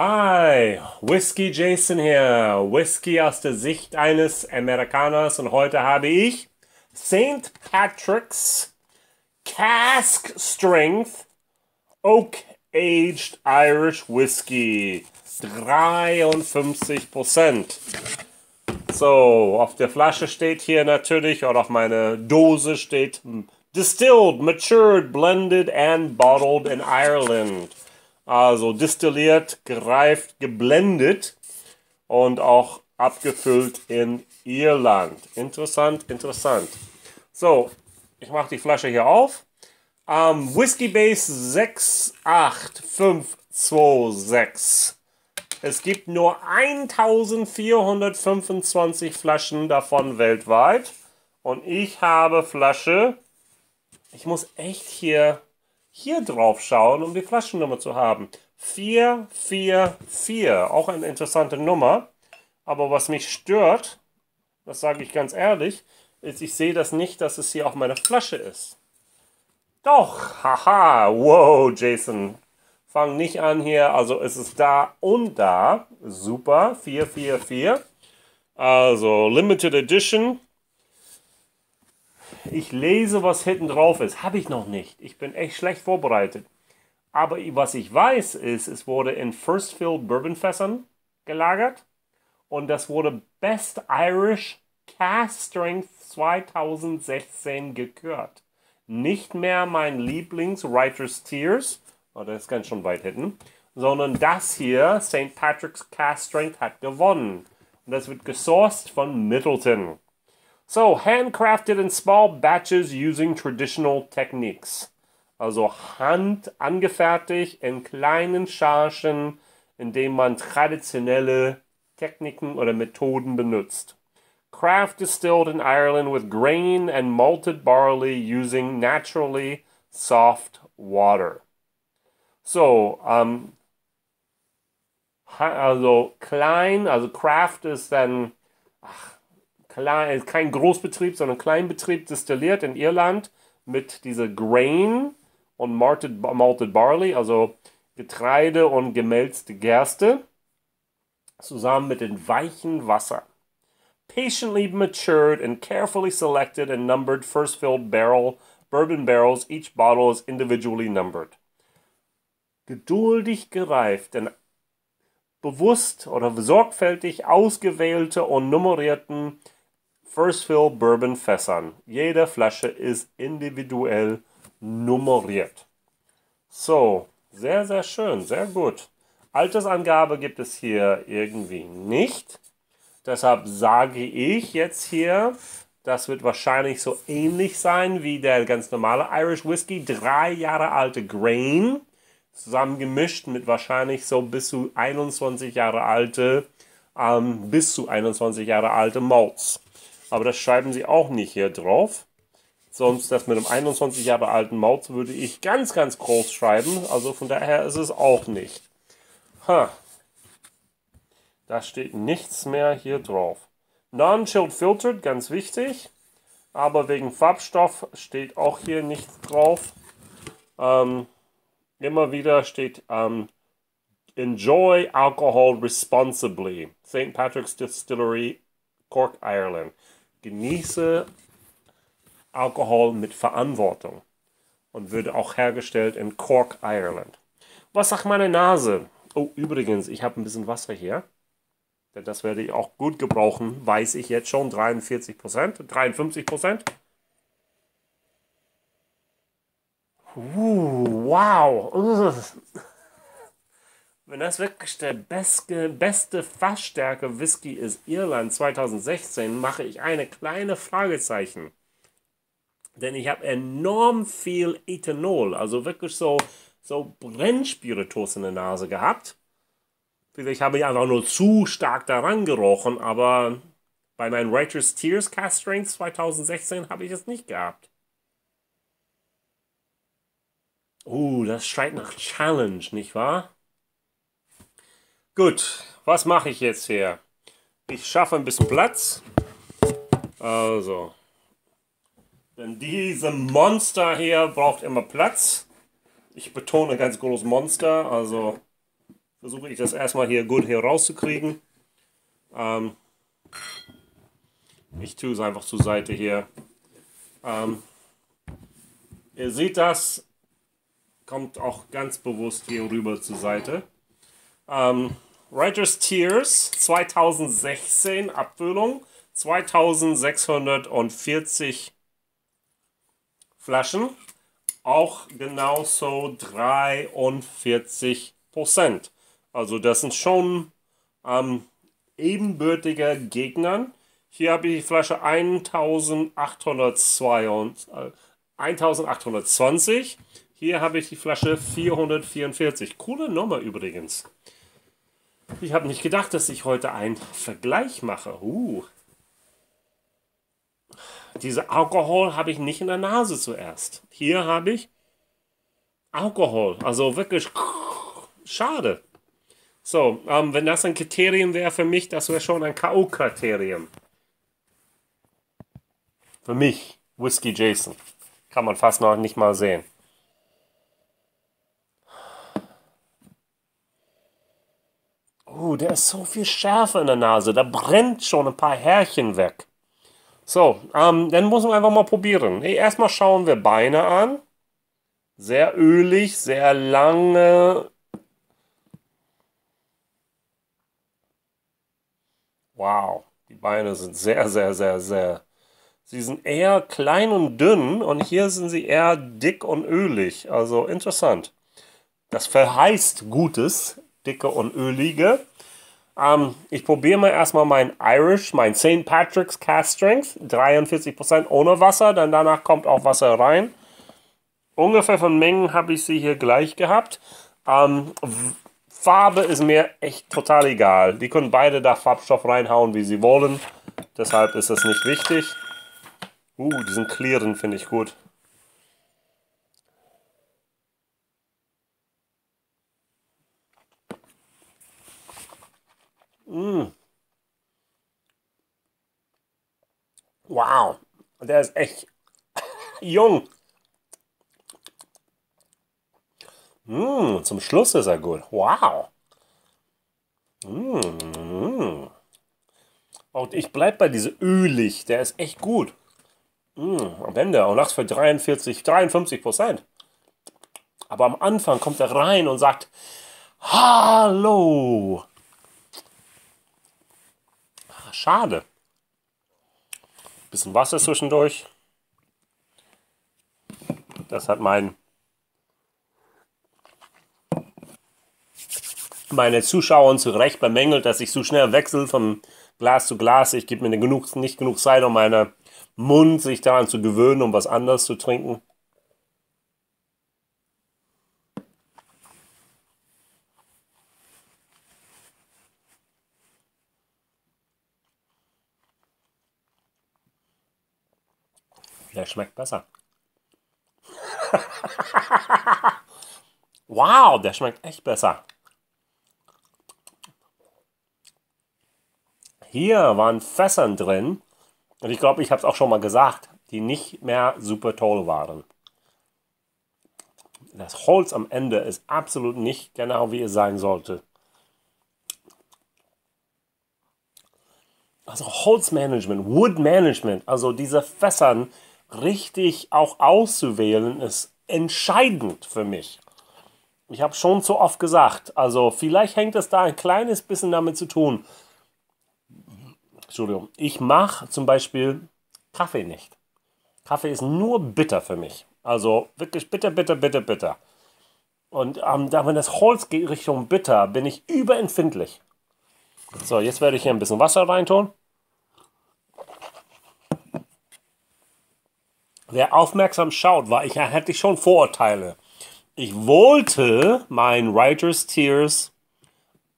Hi, Whiskey Jason hier. Whisky aus der Sicht eines Amerikaners und heute habe ich St. Patrick's Cask Strength Oak Aged Irish Whiskey. 53%. So, auf der Flasche steht hier natürlich, oder auf meiner Dose steht Distilled, Matured, Blended and Bottled in Ireland. Also distilliert, gereift, geblendet und auch abgefüllt in Irland. Interessant, interessant. So, ich mache die Flasche hier auf. Um, Whiskey Base 68526. Es gibt nur 1425 Flaschen davon weltweit. Und ich habe Flasche. Ich muss echt hier hier drauf schauen, um die Flaschennummer zu haben. 444, auch eine interessante Nummer. Aber was mich stört, das sage ich ganz ehrlich, ist, ich sehe das nicht, dass es hier auf meiner Flasche ist. Doch, haha, wow, Jason. Fang nicht an hier, also es ist da und da. Super, 444. Also Limited Edition, ich lese, was hinten drauf ist. Habe ich noch nicht. Ich bin echt schlecht vorbereitet. Aber was ich weiß, ist, es wurde in First Fill Bourbon Fässern gelagert. Und das wurde Best Irish Cast Strength 2016 gekürt. Nicht mehr mein Lieblings Writer's Tears, oh, das ist ganz schon weit hinten, sondern das hier, St. Patrick's Cast Strength, hat gewonnen. Und das wird gesourced von Middleton. So, handcrafted in small batches using traditional techniques. Also hand angefertigt in kleinen Chargen, indem man traditionelle Techniken oder Methoden benutzt. Craft distilled in Ireland with grain and malted barley using naturally soft water. So, um, also klein, also Craft ist dann, ach, klein, kein Großbetrieb, sondern Kleinbetrieb destilliert in Irland mit dieser Grain und Malted, Malted Barley, also Getreide und gemälzte Gerste, zusammen mit dem weichen Wasser. Patiently matured and carefully selected and numbered first filled barrel bourbon barrels, each bottle is individually numbered. Geduldig gereift in bewusst oder sorgfältig ausgewählte und nummerierten First Fill Bourbon Fässern. Jede Flasche ist individuell nummeriert. So, sehr, sehr schön, sehr gut. Altersangabe gibt es hier irgendwie nicht. Deshalb sage ich jetzt hier, das wird wahrscheinlich so ähnlich sein wie der ganz normale Irish Whiskey. Drei Jahre alte Grain, zusammengemischt mit wahrscheinlich so bis zu 21 Jahre alte, ähm, bis zu 21 Jahre alte Malts. Aber das schreiben sie auch nicht hier drauf. Sonst das mit einem 21 Jahre alten Maut würde ich ganz, ganz groß schreiben. Also von daher ist es auch nicht. Ha. Da steht nichts mehr hier drauf. Non-chilled filtered, ganz wichtig. Aber wegen Farbstoff steht auch hier nichts drauf. Ähm, immer wieder steht ähm, Enjoy alcohol responsibly. St. Patrick's Distillery, Cork, Ireland genieße Alkohol mit Verantwortung und würde auch hergestellt in Cork, Ireland. Was sagt meine Nase? Oh, übrigens, ich habe ein bisschen Wasser hier. Das werde ich auch gut gebrauchen, weiß ich jetzt schon. 43%, 53%. Uh, wow. Wenn das wirklich der beste, beste Fassstärke Whisky ist Irland 2016, mache ich eine kleine Fragezeichen. Denn ich habe enorm viel Ethanol, also wirklich so, so Brennspiritus in der Nase gehabt. Vielleicht habe ich einfach nur zu stark daran gerochen, aber bei meinen Writer's Tears Cast Strength 2016 habe ich es nicht gehabt. Uh, das schreit nach Challenge, nicht wahr? Gut, was mache ich jetzt hier? Ich schaffe ein bisschen Platz. Also, denn diese Monster hier braucht immer Platz. Ich betone ganz groß Monster, also versuche ich das erstmal hier gut hier rauszukriegen. Ähm, ich tue es einfach zur Seite hier. Ähm, ihr seht das, kommt auch ganz bewusst hier rüber zur Seite. Ähm, Writers Tears 2016 Abfüllung 2640 Flaschen. Auch genauso 43 Prozent. Also das sind schon ähm, ebenbürtige Gegner. Hier habe ich die Flasche 1822, äh, 1820. Hier habe ich die Flasche 444. Coole Nummer übrigens. Ich habe nicht gedacht, dass ich heute einen Vergleich mache. Uh. Diese Alkohol habe ich nicht in der Nase zuerst. Hier habe ich Alkohol. Also wirklich schade. So, ähm, wenn das ein Kriterium wäre für mich, das wäre schon ein K.O.-Kriterium. Für mich, Whiskey Jason. Kann man fast noch nicht mal sehen. Oh, der ist so viel schärfer in der Nase. Da brennt schon ein paar Härchen weg. So, ähm, dann muss man einfach mal probieren. Hey, erstmal schauen wir Beine an. Sehr ölig, sehr lange Wow, die Beine sind sehr, sehr, sehr, sehr. Sie sind eher klein und dünn und hier sind sie eher dick und ölig. Also interessant. Das verheißt Gutes, dicke und ölige. Ähm, ich probiere mal erstmal mein Irish, mein St. Patrick's Cast Strength. 43% ohne Wasser, dann danach kommt auch Wasser rein. Ungefähr von Mengen habe ich sie hier gleich gehabt. Ähm, Farbe ist mir echt total egal. Die können beide da Farbstoff reinhauen, wie sie wollen. Deshalb ist das nicht wichtig. Uh, diesen Clearen finde ich gut. Mm. Wow, der ist echt jung. Mmh, zum Schluss ist er gut. Wow. Mmh. Und ich bleibe bei diesem ölig. Der ist echt gut. Mmh, am Ende. Und das für 43, 53 Prozent. Aber am Anfang kommt er rein und sagt, Hallo. Schade. Bisschen Wasser zwischendurch. Das hat mein meine Zuschauer zu Recht bemängelt, dass ich so schnell wechsle von Glas zu Glas. Ich gebe mir genug, nicht genug Zeit, um meinen Mund sich daran zu gewöhnen, um was anderes zu trinken. Der schmeckt besser. wow, der schmeckt echt besser. Hier waren Fässern drin, und ich glaube, ich habe es auch schon mal gesagt, die nicht mehr super toll waren. Das Holz am Ende ist absolut nicht genau wie es sein sollte. Also Holzmanagement, Woodmanagement, also diese Fässern richtig auch auszuwählen, ist entscheidend für mich. Ich habe schon so oft gesagt, also vielleicht hängt es da ein kleines bisschen damit zu tun, Entschuldigung, ich mache zum Beispiel Kaffee nicht. Kaffee ist nur bitter für mich. Also wirklich bitter, bitter, bitter, bitter. Und ähm, da, wenn das Holz geht Richtung bitter, bin ich überempfindlich. So, jetzt werde ich hier ein bisschen Wasser reintun. Wer aufmerksam schaut, war ich hatte schon Vorurteile. Ich wollte mein Writer's Tears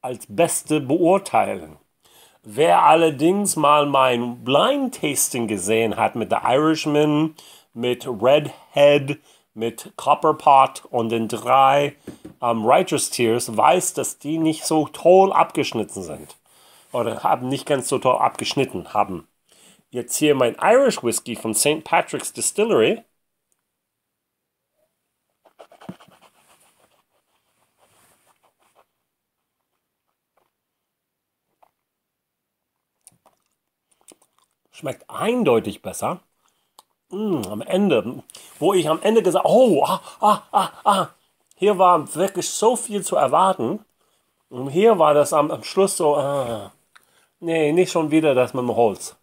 als Beste beurteilen. Wer allerdings mal mein Blind Tasting gesehen hat mit der Irishman, mit Redhead, mit Copperpot und den drei ähm, Righteous Tears, weiß, dass die nicht so toll abgeschnitten sind. Oder haben nicht ganz so toll abgeschnitten haben. Jetzt hier mein Irish Whisky von St. Patrick's Distillery. Schmeckt eindeutig besser. Mm, am Ende, wo ich am Ende gesagt habe, oh, ah, ah, ah, ah. Hier war wirklich so viel zu erwarten. Und hier war das am, am Schluss so, ah, nee, nicht schon wieder das mit dem Holz.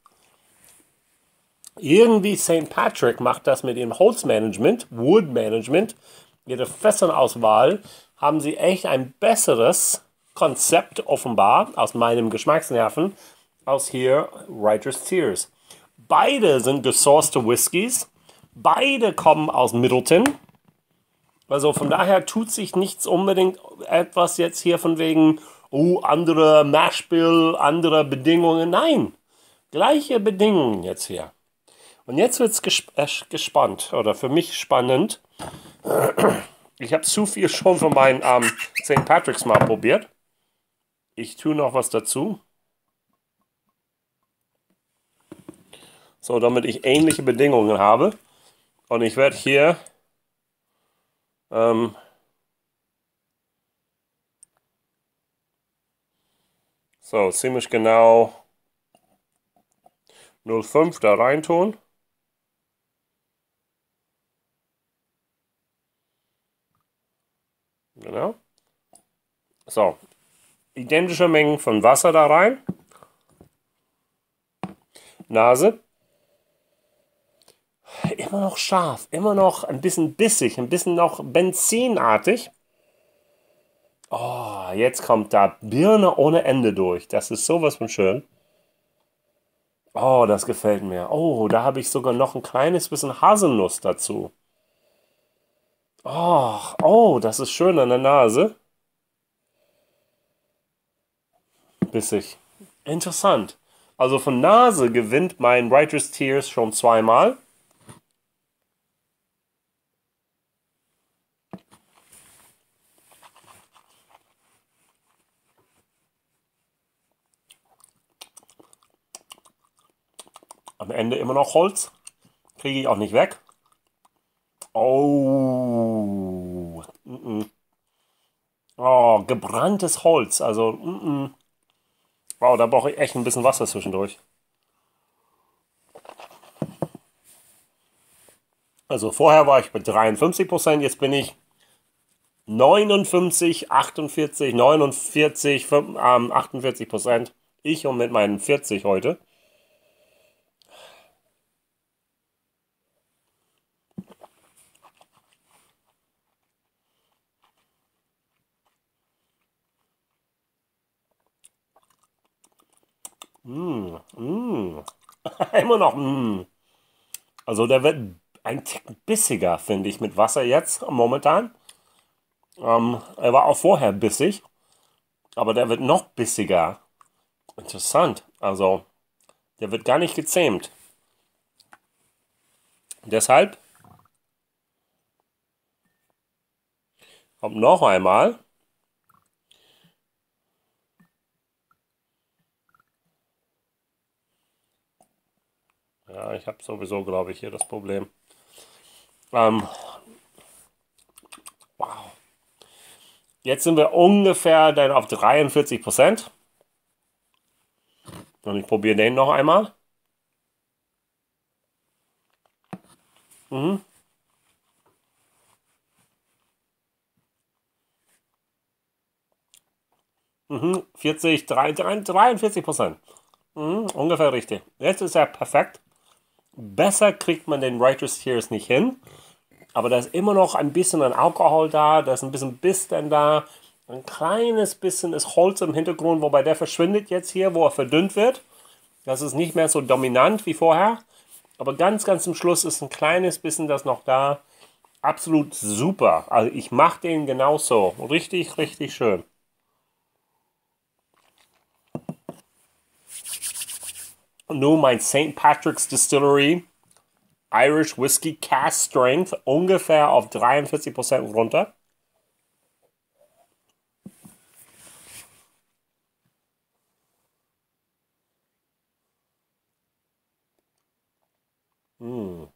Irgendwie St. Patrick macht das mit dem Holzmanagement, Wood Management, ihre Fässernauswahl, haben sie echt ein besseres Konzept offenbar aus meinem Geschmacksnerven aus hier Writer's Tears. Beide sind gesourcete Whiskys. Beide kommen aus Middleton. Also von daher tut sich nichts unbedingt etwas jetzt hier von wegen, oh, andere Mashbill, andere Bedingungen. Nein, gleiche Bedingungen jetzt hier. Und jetzt wird es gesp äh, gespannt oder für mich spannend. Ich habe zu viel schon von meinem ähm, St. Patrick's mal probiert. Ich tue noch was dazu. So, damit ich ähnliche Bedingungen habe. Und ich werde hier ähm, so ziemlich genau 0,5 da reintun. Genau. So, identische Mengen von Wasser da rein. Nase immer noch scharf, immer noch ein bisschen bissig, ein bisschen noch benzinartig. Oh, jetzt kommt da Birne ohne Ende durch. Das ist sowas von schön. Oh, das gefällt mir. Oh, da habe ich sogar noch ein kleines bisschen Haselnuss dazu. Oh, oh, das ist schön an der Nase. Bissig. Interessant. Also von Nase gewinnt mein Writer's Tears schon zweimal. Am Ende immer noch Holz. Kriege ich auch nicht weg. Oh. Mm -mm. Oh, gebranntes Holz. Also, mm wow, da brauche ich echt ein bisschen Wasser zwischendurch. Also vorher war ich bei 53%, jetzt bin ich 59, 48, 49, 5, ähm, 48% Ich und mit meinen 40 heute. Mm, mm. Immer noch. Mm. Also der wird ein Tick bissiger, finde ich, mit Wasser jetzt momentan. Ähm, er war auch vorher bissig, aber der wird noch bissiger. Interessant. Also der wird gar nicht gezähmt. Deshalb kommt noch einmal Ja, ich habe sowieso, glaube ich, hier das Problem. Ähm, wow. Jetzt sind wir ungefähr dann auf 43 Prozent. Und ich probiere den noch einmal. Mhm. Mhm, 40, 43 Prozent. Mhm, ungefähr richtig. Jetzt ist er perfekt. Besser kriegt man den Writer's Tears nicht hin. Aber da ist immer noch ein bisschen an Alkohol da, da ist ein bisschen Biss dann da. Ein kleines bisschen ist Holz im Hintergrund, wobei der verschwindet jetzt hier, wo er verdünnt wird. Das ist nicht mehr so dominant wie vorher. Aber ganz, ganz zum Schluss ist ein kleines bisschen das noch da. Absolut super. Also ich mache den genauso. Richtig, richtig schön. Nun mein St. Patrick's Distillery Irish Whiskey Cast Strength ungefähr auf 43% runter. Hm.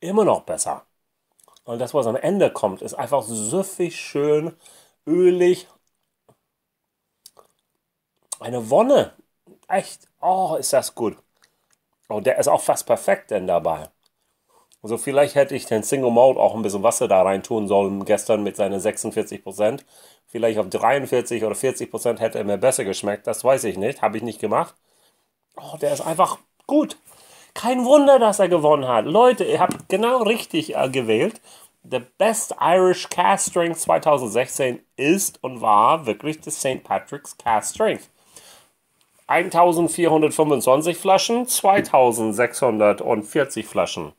Immer noch besser. Und das, was am Ende kommt, ist einfach süffig, schön, ölig. Eine Wonne echt, oh, ist das gut. Und oh, der ist auch fast perfekt denn dabei. Also vielleicht hätte ich den Single Mode auch ein bisschen Wasser da rein tun sollen gestern mit seinen 46%. Vielleicht auf 43 oder 40% hätte er mir besser geschmeckt. Das weiß ich nicht. Habe ich nicht gemacht. Oh, der ist einfach gut. Kein Wunder, dass er gewonnen hat. Leute, ihr habt genau richtig äh, gewählt. The Best Irish Cast Strength 2016 ist und war wirklich das St. Patrick's Cast Strength. 1425 Flaschen, 2640 Flaschen.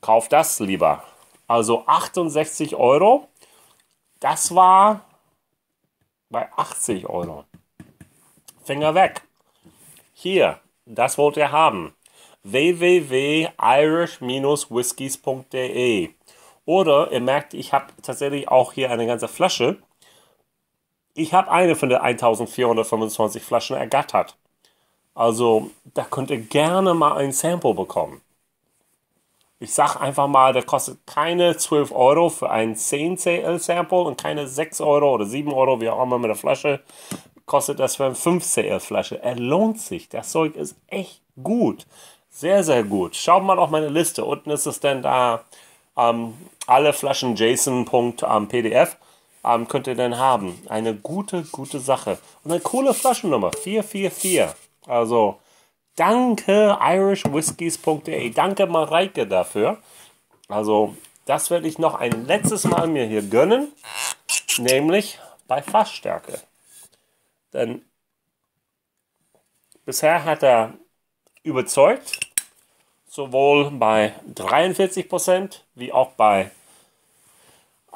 Kauf das lieber. Also 68 Euro. Das war bei 80 Euro. Finger weg. Hier, das wollt ihr haben. www.irish-whiskies.de Oder ihr merkt, ich habe tatsächlich auch hier eine ganze Flasche. Ich habe eine von den 1425 Flaschen ergattert. Also, da könnt ihr gerne mal ein Sample bekommen ich sag einfach mal, der kostet keine 12 Euro für ein 10 CL Sample und keine 6 Euro oder 7 Euro, wie auch immer mit der Flasche, kostet das für eine 5 CL Flasche. Er lohnt sich. Das Zeug ist echt gut. Sehr, sehr gut. Schaut mal auf meine Liste. Unten ist es denn da ähm, alle Flaschen JSON.pdf ähm, könnt ihr denn haben. Eine gute, gute Sache. Und eine coole Flaschennummer. 444. Also Danke irishwhiskies.de. Danke Mareike dafür. Also, das werde ich noch ein letztes Mal mir hier gönnen. Nämlich bei Fassstärke. Denn bisher hat er überzeugt, sowohl bei 43% wie auch bei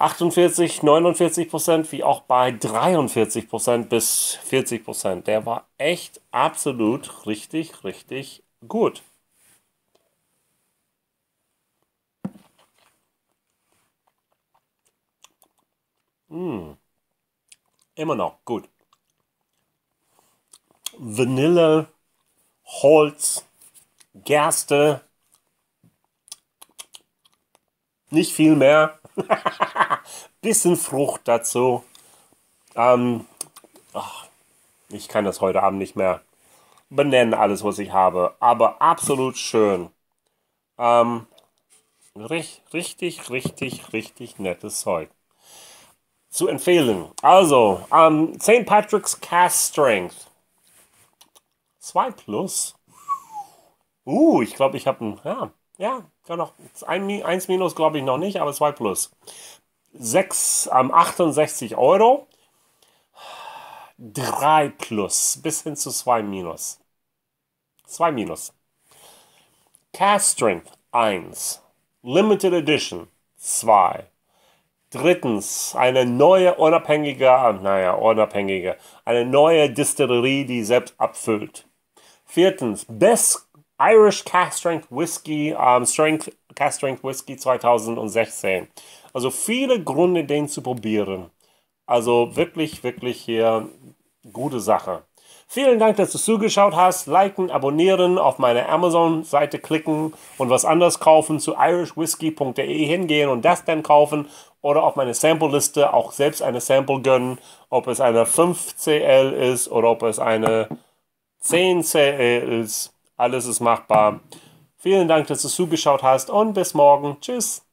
48, 49 Prozent, wie auch bei 43 Prozent bis 40 Prozent. Der war echt absolut richtig, richtig gut. Mmh. Immer noch gut. Vanille, Holz, Gerste. Nicht viel mehr. Bisschen Frucht dazu. Ähm, ach, ich kann das heute Abend nicht mehr benennen, alles, was ich habe. Aber absolut schön. Ähm, richtig, richtig, richtig nettes Zeug. Zu empfehlen. Also, ähm, St. Patrick's Cast Strength. 2 plus. Uh, ich glaube, ich habe ein. Ja, ja, ja noch. Ein, eins minus glaube ich noch nicht, aber 2 plus. 6, ähm, 68 Euro. 3 plus bis hin zu 2 minus. 2 minus. Cast Strength 1. Limited Edition 2. Drittens, eine neue unabhängige, naja, unabhängige, eine neue Distillerie, die selbst abfüllt. Viertens, Best Irish Cast Strength Whiskey, um, Strength, Cast Strength Whiskey 2016. Also viele Gründe, den zu probieren. Also wirklich, wirklich hier gute Sache. Vielen Dank, dass du zugeschaut hast. Liken, abonnieren, auf meine Amazon-Seite klicken und was anderes kaufen, zu irishwhiskey.de hingehen und das dann kaufen oder auf meine Sample-Liste auch selbst eine Sample gönnen, ob es eine 5CL ist oder ob es eine 10CL ist. Alles ist machbar. Vielen Dank, dass du zugeschaut hast und bis morgen. Tschüss.